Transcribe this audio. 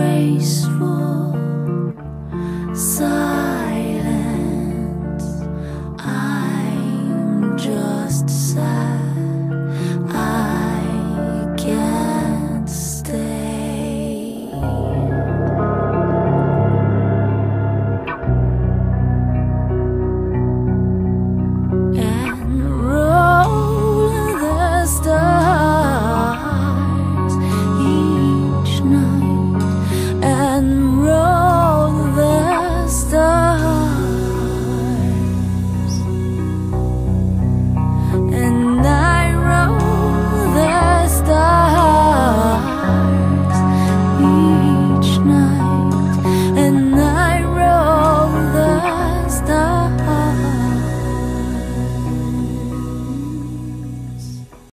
graceful silence. I'm just.